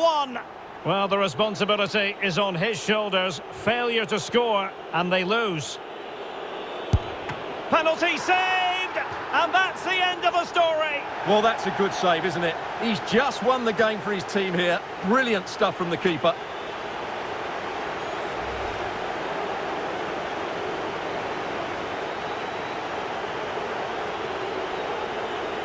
one. Well, the responsibility is on his shoulders. Failure to score, and they lose. Penalty saved! And that's the end of the story. Well, that's a good save, isn't it? He's just won the game for his team here. Brilliant stuff from the keeper.